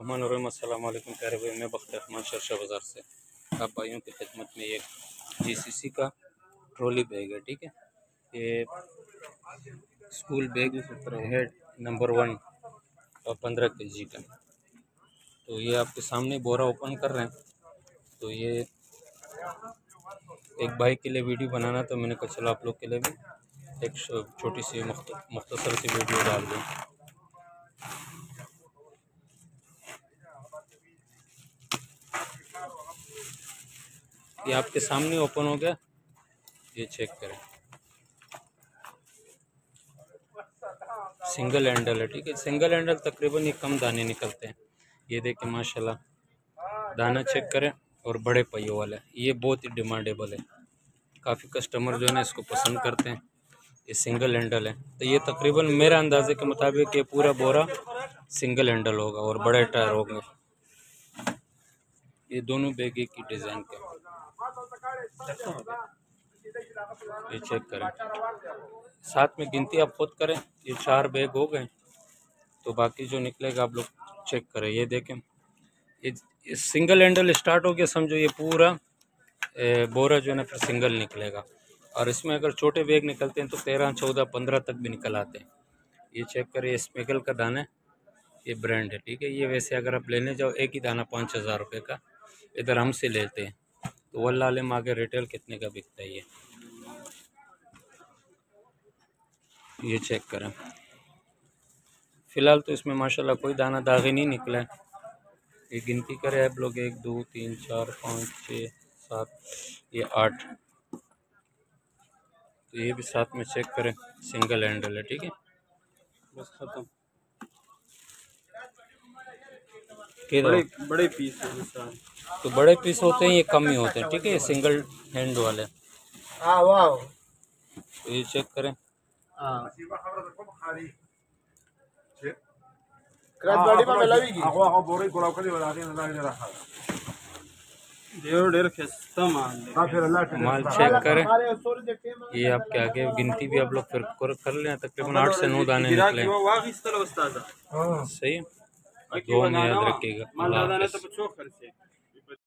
रहमान अल्लाम प्यारे भाई। मैं बख्त रहमान शरशा बाज़ार से। आप भाइयों की खिदमत में एक जीसीसी का ट्रॉली बैग है, ठीक है? ये स्कूल बैग है, नंबर वन और पंद्रह के जी का। तो ये आपके सामने बोरा ओपन कर रहे हैं। तो ये एक भाई के लिए वीडियो बनाना तो मैंने कहा, चलो आप लोग के लिए भी एक छोटी सी मुख्तसर सी वीडियो डाल दूँ। ये आपके सामने ओपन हो गया। ये चेक करें। सिंगल हैंडल है, ठीक है? सिंगल हैंडल तकरीबन ये कम दाने निकलते हैं। ये देखें माशाल्लाह। दाना चेक करें और बड़े पहियों वाला। ये बहुत ही डिमांडेबल है। काफ़ी कस्टमर जो है ना, इसको पसंद करते हैं। ये सिंगल हैंडल है। तो ये तकरीबन मेरे अंदाजे के मुताबिक ये पूरा बोरा सिंगल हैंडल होगा और बड़े टायर होंगे। ये दोनों बैग की डिज़ाइन के ये चेक करें। साथ में गिनती आप खुद करें ये चार बैग हो गए तो बाकी जो निकलेगा आप लोग चेक करें ये देखें। ये, ये सिंगल हैंडल स्टार्ट हो गया समझो ये पूरा बोरा जो है ना फिर सिंगल निकलेगा। और इसमें अगर छोटे बैग निकलते हैं तो तेरह चौदह पंद्रह तक भी निकल आते हैं। ये चेक करें ये स्पेगल का दाना ये ब्रांड है ठीक है? ये वैसे अगर आप लेने जाओ एक ही दाना पाँच हज़ार रुपये का इधर हमसे लेते हैं। तो वल्ला आलम आगे रिटेल कितने का बिकता है ये? ये चेक करें। फ़िलहाल तो इसमें माशाल्लाह कोई दाना दागे नहीं निकला है। ये गिनती करें आप लोग, एक, दो, तीन, चार, पाँच छः सात, ये आठ। तो ये भी साथ में चेक करें। सिंगल हैंडल है, ठीक है? बस ख़त्म। बड़े बड़े पीस है तो बड़े पीस होते हैं ये कम ही होते हैं ठीक है? सिंगल हैंड वाले। हाँ वाह तो ये चेक करें। हाँ। माल चेक करें। ये आपके आगे गिनती भी आप लोग फिर कर, कर लें तकरीबन आठ से नौ दाने निकले सही है। दो में याद रखिएगा माल अल्लाह दादा ने